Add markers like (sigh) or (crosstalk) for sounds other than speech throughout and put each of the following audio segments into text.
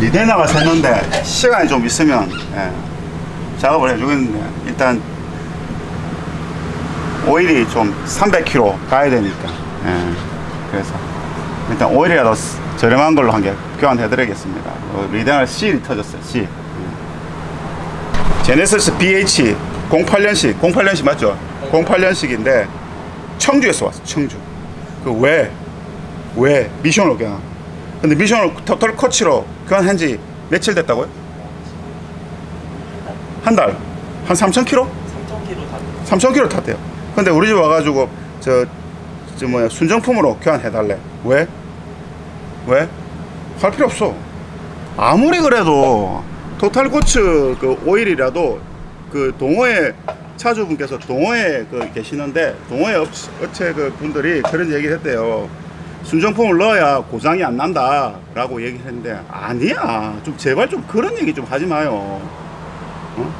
리데나가 샜는데 시간이 좀 있으면 예, 작업을 해주겠는데 일단 오일이 좀 300km 가야 되니까 예, 그래서 일단 오일이라도 스- 저렴한 걸로 한 개 교환해 드리겠습니다 어, 리데나 C이 터졌어요 C 예. 제네시스 BH 08년식 08년식 맞죠? 08년식인데 청주에서 왔어 청주 그 왜? 왜? 미션으로 교환 근데 미션을 토탈 코치로 교환한 지 며칠 됐다고요? 한 달? 한 3,000km? 3,000km 다 3,000km 탔대요. 근데 우리 집 와가지고 저, 저 뭐야 순정품으로 교환해달래. 왜? 왜? 할 필요 없어. 아무리 그래도 토탈 코츠 그 오일이라도 그 동호회 차주분께서 동호회 그 계시는데 동호회 업, 업체 그 분들이 그런 얘기를 했대요. 순정품을 넣어야 고장이 안 난다 라고 얘기를 했는데 아니야. 좀 제발 좀 그런 얘기 좀 하지 마요. 어?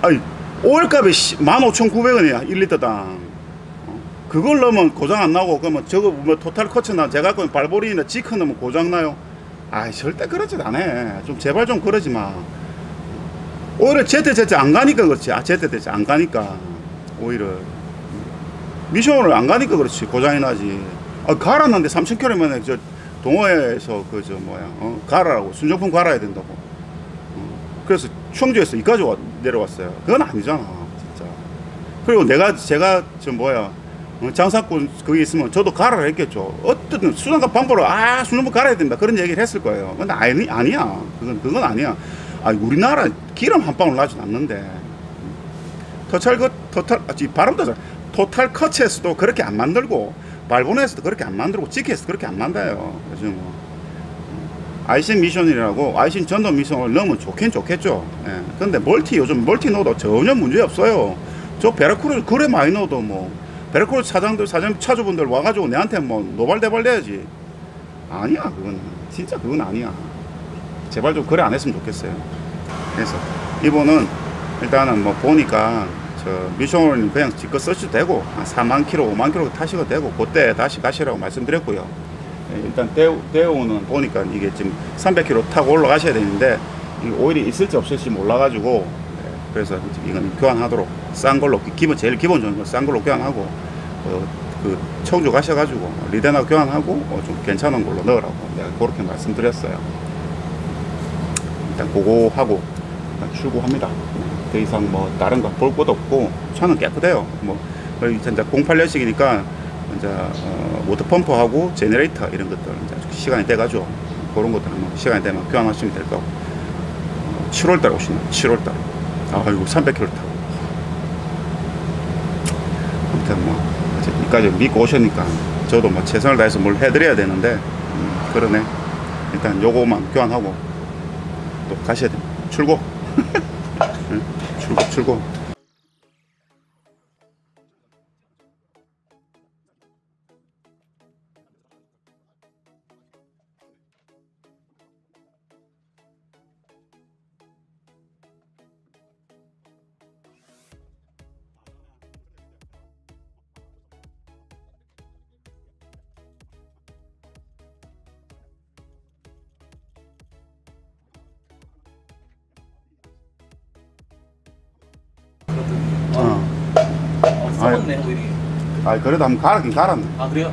아니 오일값이 15,900원이야 1리터당. 어? 그걸 넣으면 고장 안 나고 그러면 저거 뭐 토탈 쿼츠나 제가 갖고 발보린이나 지크 넣으면 고장 나요. 아 절대 그러진 않아. 좀 제발 좀 그러지 마. 오히려 제때 제때 안 가니까 그렇지. 아 제때 제때 안 가니까 오히려. 미션을 안 가니까 그렇지. 고장이 나지 아 갈았는데 3,000km면 저 동호회에서 그 저 뭐야 어? 갈아라고 순정품 갈아야 된다고. 어. 그래서 청주에서 이까지 와, 내려왔어요. 그건 아니잖아 진짜. 그리고 내가 제가 저 뭐야 어, 장사꾼 거기 있으면 저도 갈아라 했겠죠. 어떤 수단과 방법으로 아 순정품 갈아야 된다. 그런 얘기를 했을 거예요. 근데 아니, 아니야. 그건 그건 아니야. 아 우리나라 기름 한 방울 나진 않는데. 토탈 그 토탈 아, 잘 토탈 쿼츠에서도 그렇게 안 만들고 발보린에서도 그렇게 안 만들고 지크에서도 그렇게 안 만들어요. 요즘 뭐. 아이신 미션이라고 아이신 전동 미션을 넣으면 좋긴 좋겠죠. 예. 근데 멀티 요즘 멀티 넣어도 전혀 문제 없어요. 저 베라크루즈 그래 많이 넣어도 뭐 베라크루즈 사장들 사장 차주분들 와가지고 내한테 뭐 노발대발 내야지. 아니야 그건. 진짜 그건 아니야. 제발 좀 그래 안 했으면 좋겠어요. 그래서 이분은 일단은 뭐 보니까 저 미션을 그냥 지껏 써셔도 되고 한 4만 킬로, 5만 킬로 타셔도 되고 그때 다시 가시라고 말씀드렸고요. 예, 일단 대우, 대우는 보니까 이게 지금 300km 타고 올라가셔야 되는데 이 오일이 있을지 없을지 몰라가지고 예, 그래서 이건 교환하도록 싼 걸로 기본 제일 기본적인 거 싼 걸로 교환하고 어, 그 청주 가셔가지고 리데나 교환하고 어, 좀 괜찮은 걸로 넣으라고 내가 그렇게 말씀드렸어요. 일단 그거 하고 출고합니다. 더 이상 뭐 다른 거 볼 것도 없고 차는 깨끗해요. 뭐 이제 08년식이니까 이제 어, 워터펌프하고 제너레이터 이런 것들 이제 시간이 돼가지고 그런 것들은 뭐 시간이 되면 교환하시면 될 거고. 어, 7월달 오시네. 7월달. 아이고 300km 타고. 아무튼 뭐 이까지 믿고 오셨니까 저도 뭐 최선을 다해서 뭘 해드려야 되는데 음, 그러네. 일단 요거만 교환하고 또 가셔야 됩니다. 출고. (laughs) 응? 출고 출고 썩었네 오일이 아 그래도 한번 갈았긴 갈았네 아 그래요?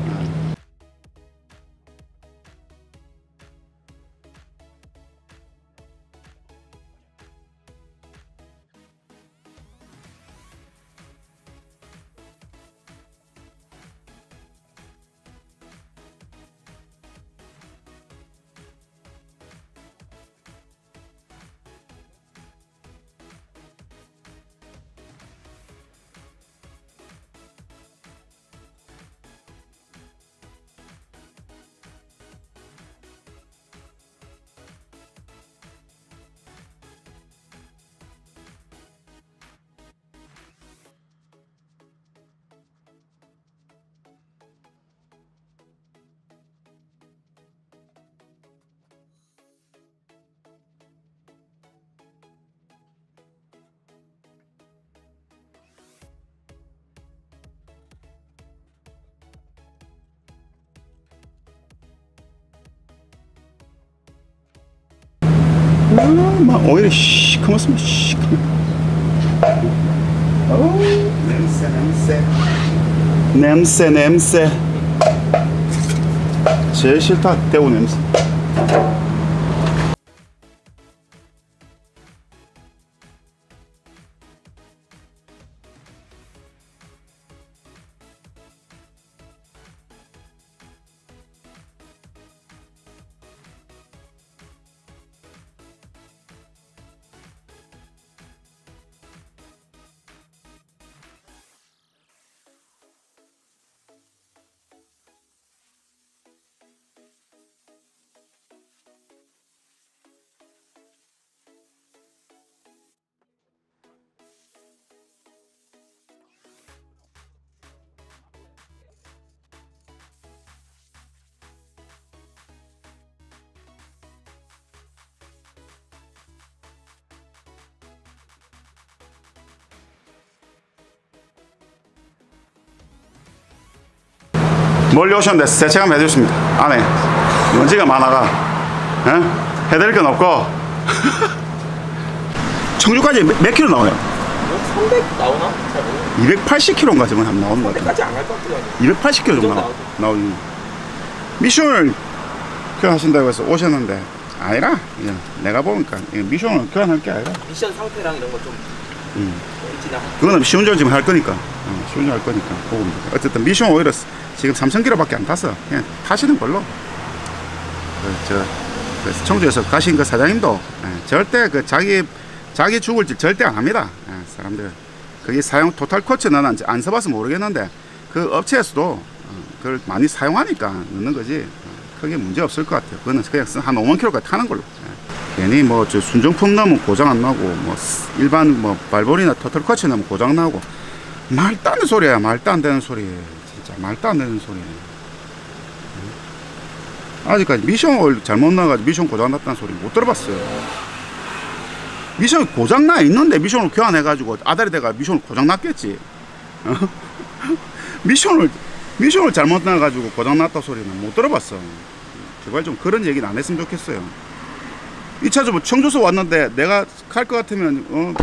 아, 막 오히려 시커멓습니다. 시커멓. 어우, 냄새, 냄새. 냄새, 냄새. 제일 싫다, 대우 냄새. 멀리 오셨는데 세차감 해줬습니다. 안에 먼지가 많아가 어? 해드릴 건 없고 (laughs) 청주까지 몇, 몇 킬로 나와요? 300 나오나? 잘 모르겠네 280킬로인가 지금 한 나오는 것 같아요. 300까지 안갈 것 같아요 280킬로 정도 나오. 나오는 미션을 교환하신다고 해서 오셨는데 아니라 그냥 내가 보니까 이거 미션을 교환할 게 아니라 미션 상태랑 이런 거좀 음. 그거는 시운전 지금 할 거니까 어, 시운전 할 거니까 보고 어쨌든 미션 오히려 지금 3,000km밖에 안 탔어 그냥 타시는 걸로. 그, 저 그래서 청주에서 가신 그 사장님도 예, 절대 그 자기 자기 죽을 짓 절대 안 합니다. 예, 사람들. 그게 사용 토탈 쿼츠 나는 안, 안 써봐서 모르겠는데 그 업체에서도 어, 그걸 많이 사용하니까 넣는 거지. 어, 크게 문제 없을 것 같아요. 그거는 그냥 한 5만 킬로까지 타는 걸로. 예. 괜히 뭐 저 순정품 넣으면 고장 안 나고 뭐 스- 일반 뭐 발보린이나 토탈 쿼츠 넣으면 고장 나고. 말도 안 되는 소리야. 말도 안 되는 소리 진짜 말도 안 되는 소리 아직까지 미션을 잘못 나가지고 미션 고장 났다는 소리 못 들어봤어요. 미션 고장 나 있는데 미션을 교환해 가지고 아다리 대가 미션을 고장 났겠지. 어? (laughs) 미션을 미션을 잘못 나가지고 고장 났다 소리는 못 들어봤어. 제발 좀 그런 얘기는 안 했으면 좋겠어요. 2차적으로 청주서 왔는데 내가 갈 것 같으면 어,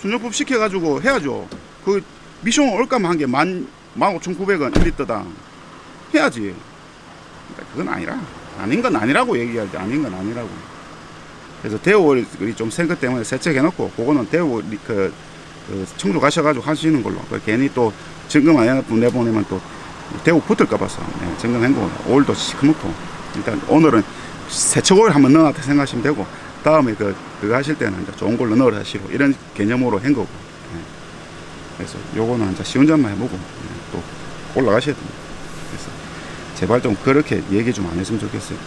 순정법 시켜가지고 해야죠. 그 미션 올까만 한게 만, 만 오천 구백 원 1리터당. 해야지. 근데 그건 아니라 아닌 건 아니라고 얘기할 때 아닌 건 아니라고. 그래서 대우를 좀센 것 때문에 세척해놓고 그거는 대우 그, 그 청주 가셔가지고 하시는 걸로. 그 괜히 또 점검 안 해놓고 내보내면 또 대우 붙을까 봐서 네, 거 오일도 시커멓고. 일단 오늘은 세척 오일 한번 넣어놨다 생각하시면 되고 다음에 그 그거 하실 때는 이제 좋은 걸로 넣으라 하시고 이런 개념으로 한 거고. 네. 그래서 요거는 이제 시운전만 해보고 네, 또 올라가셔야 됩니다. 그래서 제발 좀 그렇게 얘기 좀 안 했으면 좋겠어요.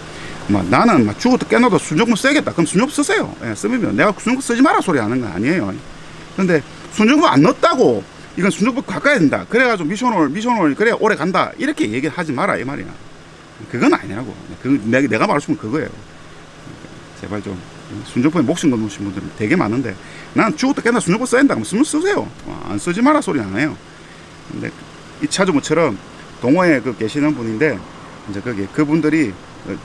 막 나는 막 죽어도 깨어나도 순정품 써야겠다. 그럼 순정품 쓰세요. 예, 쓰면 내가 순정품 쓰지 마라 소리 하는 건 아니에요. 근데 순정품 안 넣었다고 이건 순정품 가까이 된다. 그래가지고 미션을 미션을 그래 오래 간다. 이렇게 얘기하지 마라 이 말이야. 그건 아니라고. 그 내가, 내가 말할 수 있는 그거예요. 제발 좀 순정품에 목숨 걸으신 분들은 되게 많은데 난 죽어도 깨나 순정품 써야 된다. 그러면 쓰면 쓰세요. 어, 안 쓰지 마라 소리 안 해요. 근데 이 차주모처럼 동호회 그 계시는 분인데 이제 거기 그분들이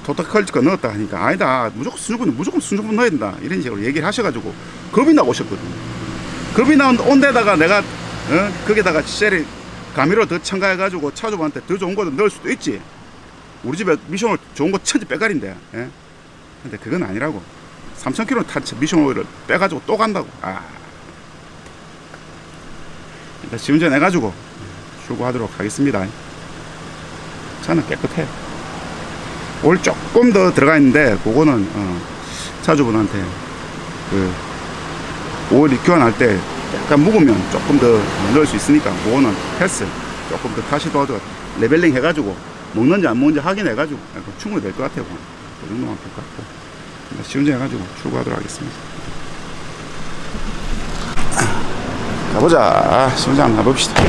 토탈컬치가 넣었다 하니까 아니다 무조건 순정품 무조건 순정품 넣어야 된다. 이런 식으로 얘기를 하셔가지고 겁이 나고 오셨거든요. 겁이 나온 온 데다가 내가 어? 거기다가 셀이 가미로 더 첨가해가지고 차주분한테 더 좋은 거도 넣을 수도 있지. 우리 집에 미션을 좋은 거 천지 빼가린데 예? 근데 그건 아니라고. 3,000km 탄 미션 오일을 빼가지고 또 간다고. 아. 일단 시운전 해가지고 출고하도록 하겠습니다. 차는 깨끗해 올 조금 더 들어가 있는데 그거는 어, 차주분한테 그 오일 교환할 때 약간 묵으면 조금 더 넣을 수 있으니까 그거는 패스. 조금 더 다시 더 leveling 해가지고 먹는지 안 먹는지 확인해가지고 충분히 될 것 같아요. 그 정도만 될 것 같고 시운전 해가지고 출고하도록 하겠습니다. 가보자. 시운전 한번 가봅시다